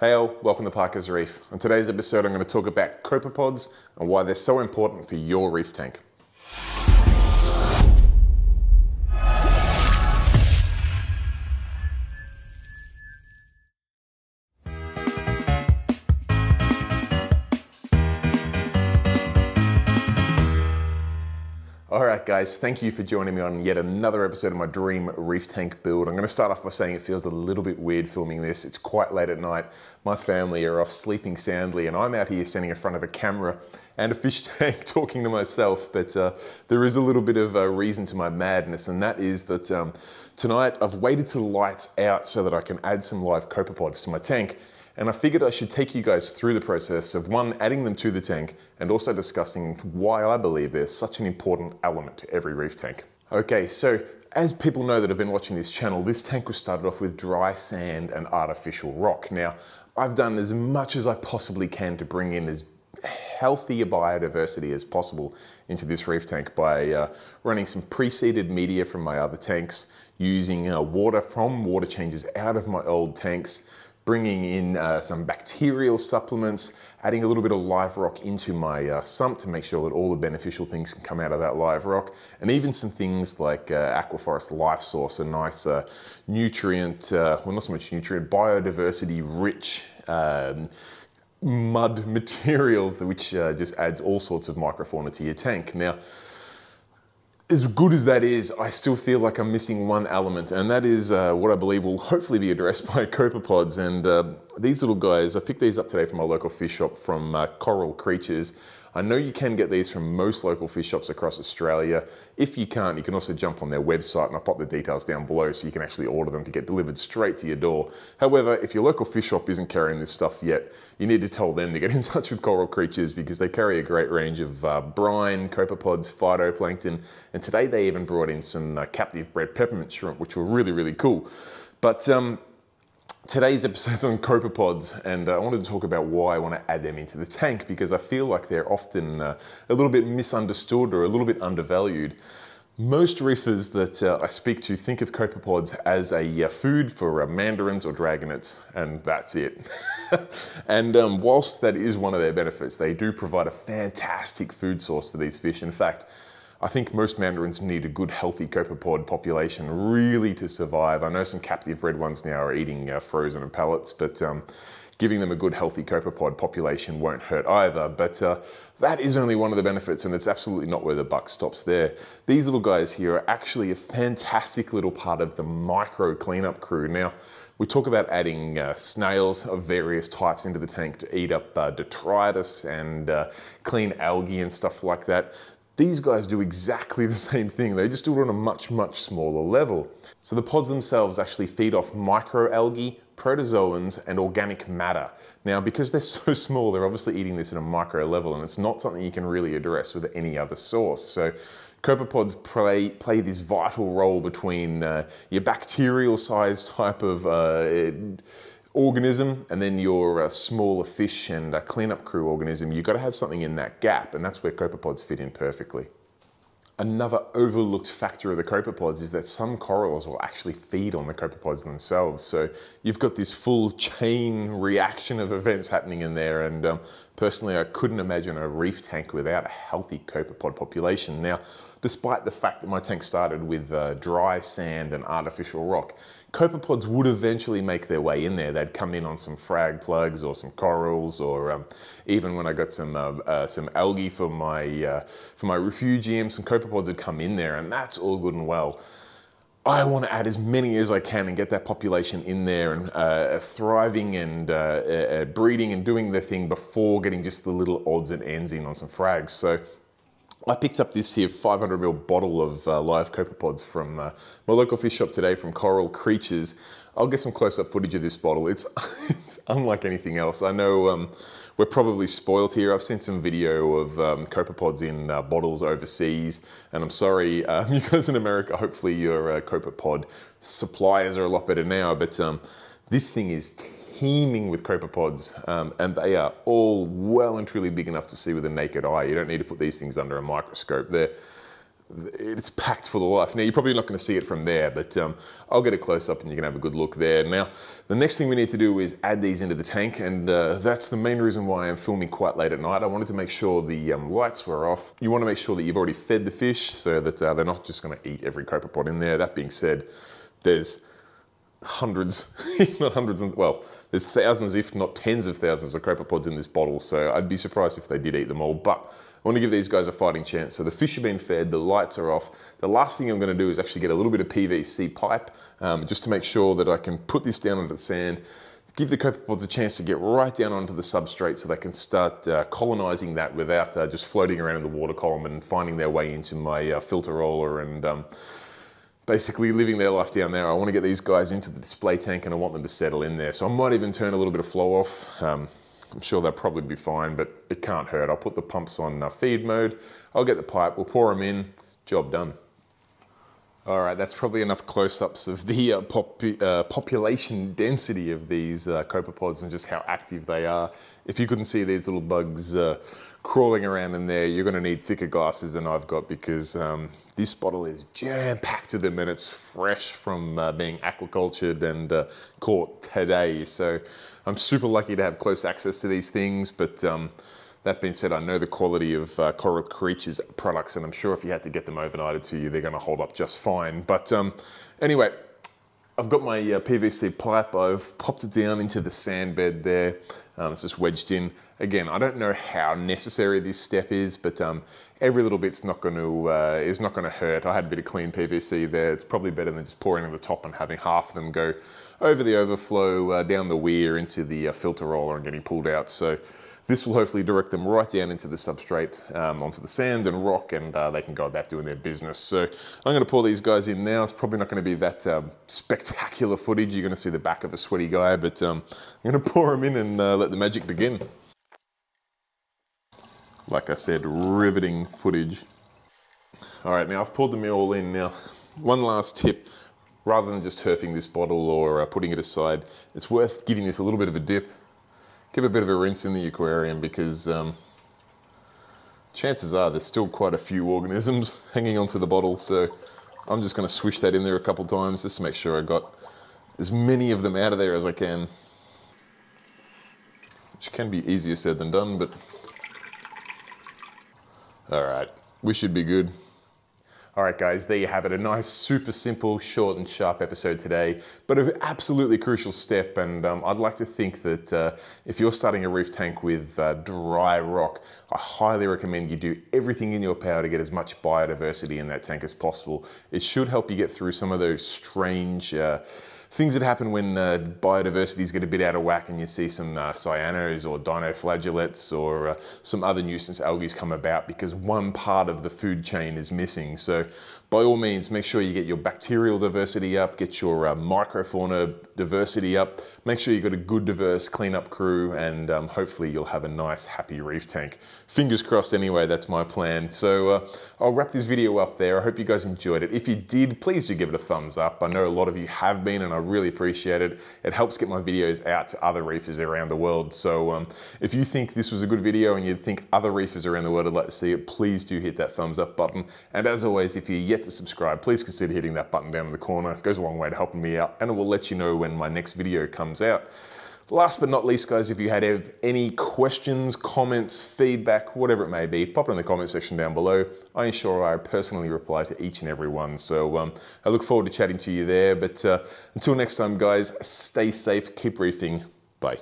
Hey all, welcome to Parker's Reef. On today's episode I'm going to talk about copepods and why they're so important for your reef tank. Right, guys, thank you for joining me on yet another episode of my dream reef tank build. I'm gonna start off by saying it feels a little bit weird filming this. It's quite late at night. My family are off sleeping soundly, and I'm out here standing in front of a camera and a fish tank talking to myself. But uh, there is a little bit of a reason to my madness, and that is that um, tonight I've waited till the lights out so that I can add some live copepods to my tank. And I figured I should take you guys through the process of one, adding them to the tank, and also discussing why I believe they're such an important element to every reef tank. Okay, so as people know that have been watching this channel, this tank was started off with dry sand and artificial rock. Now, I've done as much as I possibly can to bring in as healthy a biodiversity as possible into this reef tank by uh, running some pre-seeded media from my other tanks, using uh, water from water changes out of my old tanks, bringing in uh, some bacterial supplements, adding a little bit of live rock into my uh, sump to make sure that all the beneficial things can come out of that live rock, and even some things like uh, Aquaforest Life Source, a nice uh, nutrient, uh, well not so much nutrient, biodiversity rich um, mud material which uh, just adds all sorts of microfauna to your tank. Now, as good as that is, I still feel like I'm missing one element, and that is uh, what I believe will hopefully be addressed by copepods. And uh, these little guys, I picked these up today from my local fish shop from uh, Coral Creatures. I know you can get these from most local fish shops across Australia. If you can't, you can also jump on their website and I'll pop the details down below so you can actually order them to get delivered straight to your door. However, if your local fish shop isn't carrying this stuff yet, you need to tell them to get in touch with Coral Creatures because they carry a great range of uh, brine, copepods, phytoplankton, and today they even brought in some uh, captive bred peppermint shrimp, which were really, really cool. But um, Today's episode's on copepods, and uh, I wanted to talk about why I want to add them into the tank because I feel like they're often uh, a little bit misunderstood or a little bit undervalued. Most reefers that uh, I speak to think of copepods as a uh, food for uh, mandarins or dragonets, and that's it. and um, whilst that is one of their benefits, they do provide a fantastic food source for these fish. In fact, I think most mandarins need a good healthy copepod population really to survive. I know some captive bred ones now are eating uh, frozen pellets, but um, giving them a good healthy copepod population won't hurt either. But uh, that is only one of the benefits and it's absolutely not where the buck stops there. These little guys here are actually a fantastic little part of the micro cleanup crew. Now, we talk about adding uh, snails of various types into the tank to eat up uh, detritus and uh, clean algae and stuff like that. These guys do exactly the same thing. They just do it on a much, much smaller level. So the pods themselves actually feed off microalgae, protozoans, and organic matter. Now, because they're so small, they're obviously eating this at a micro level, and it's not something you can really address with any other source. So copepods play, play this vital role between uh, your bacterial size type of uh, organism and then your uh, smaller fish and uh, cleanup crew organism, you've got to have something in that gap, and that's where copepods fit in perfectly. Another overlooked factor of the copepods is that some corals will actually feed on the copepods themselves. So you've got this full chain reaction of events happening in there. And um, personally, I couldn't imagine a reef tank without a healthy copepod population. Now, despite the fact that my tank started with uh, dry sand and artificial rock, copepods would eventually make their way in there. They'd come in on some frag plugs or some corals, or um, even when I got some uh, uh, some algae for my uh, for my refugium, some copepods would come in there, and that's all good and well. I want to add as many as I can and get that population in there and uh, thriving and uh, uh, breeding and doing their thing before getting just the little odds and ends in on some frags. So I picked up this here 500ml bottle of uh, live copepods from uh, my local fish shop today from Coral Creatures. I'll get some close-up footage of this bottle. It's, it's unlike anything else. I know um, we're probably spoiled here. I've seen some video of um, copepods in uh, bottles overseas, and I'm sorry, um, you guys in America, hopefully your uh, copepod suppliers are a lot better now, but um, this thing is teeming with copepods, um, and they are all well and truly big enough to see with the naked eye. You don't need to put these things under a microscope. They're, it's packed full of life. Now you're probably not going to see it from there, but um, I'll get a close up and you can have a good look there. Now, the next thing we need to do is add these into the tank and uh, that's the main reason why I'm filming quite late at night. I wanted to make sure the um, lights were off. You want to make sure that you've already fed the fish so that uh, they're not just going to eat every copepod in there. That being said, there's hundreds, if not hundreds, and well, there's thousands, if not tens of thousands of copepods in this bottle, so I'd be surprised if they did eat them all. But I want to give these guys a fighting chance. So the fish have been fed, the lights are off. The last thing I'm going to do is actually get a little bit of PVC pipe um, just to make sure that I can put this down onto the sand, give the copepods a chance to get right down onto the substrate so they can start uh, colonizing that without uh, just floating around in the water column and finding their way into my uh, filter roller and um, basically living their life down there. I want to get these guys into the display tank and I want them to settle in there. So I might even turn a little bit of flow off. Um, I'm sure they'll probably be fine, but it can't hurt. I'll put the pumps on uh, feed mode. I'll get the pipe, we'll pour them in, job done. All right, that's probably enough close-ups of the uh, uh, population density of these uh, copepods and just how active they are. If you couldn't see these little bugs uh, crawling around in there, you're gonna need thicker glasses than I've got because um, this bottle is jam-packed with them and it's fresh from uh, being aquacultured and uh, caught today. So I'm super lucky to have close access to these things, but um, that being said, I know the quality of uh, Coral Creatures products, and I'm sure if you had to get them overnighted to you, they're going to hold up just fine. But um, anyway, I've got my uh, PVC pipe. I've popped it down into the sand bed there. Um, it's just wedged in. Again, I don't know how necessary this step is, but um, every little bit's not going to uh, is not going to hurt. I had a bit of clean PVC there. It's probably better than just pouring on the top and having half of them go over the overflow uh, down the weir into the uh, filter roller and getting pulled out. So this will hopefully direct them right down into the substrate, um, onto the sand and rock, and uh, they can go about doing their business. So I'm going to pour these guys in now. It's probably not going to be that um, spectacular footage. You're going to see the back of a sweaty guy, but um, I'm to pour them in and uh, let the magic begin. Like I said, riveting footage. All right, now I've poured them all in. Now, one last tip rather than just turfing this bottle or uh, putting it aside, it's worth giving this a little bit of a dip. Give a bit of a rinse in the aquarium because um, chances are there's still quite a few organisms hanging onto the bottle. So I'm just going to swish that in there a couple times just to make sure I got as many of them out of there as I can. Which can be easier said than done, but all right, we should be good. All right, guys, there you have it. A nice, super simple, short and sharp episode today, but an absolutely crucial step. And um, I'd like to think that uh, if you're starting a reef tank with uh, dry rock, I highly recommend you do everything in your power to get as much biodiversity in that tank as possible. It should help you get through some of those strange, uh, things that happen when uh, biodiversities get a bit out of whack and you see some uh, cyanos or dinoflagellates or uh, some other nuisance algae come about because one part of the food chain is missing. So by all means, make sure you get your bacterial diversity up, get your uh, microfauna diversity up, make sure you've got a good diverse cleanup crew and um, hopefully you'll have a nice happy reef tank. Fingers crossed anyway, that's my plan. So uh, I'll wrap this video up there. I hope you guys enjoyed it. If you did, please do give it a thumbs up. I know a lot of you have been and I really appreciate it. It helps get my videos out to other reefers around the world. So um, if you think this was a good video and you think other reefers around the world would like to see it, please do hit that thumbs up button. And as always, if you're yet to subscribe, please consider hitting that button down in the corner. It goes a long way to helping me out and it will let you know when my next video comes out. Last but not least, guys, if you had any questions, comments, feedback, whatever it may be, pop it in the comment section down below. I ensure I personally reply to each and every one. So um, I look forward to chatting to you there. But uh, until next time, guys, stay safe, keep reefing. Bye.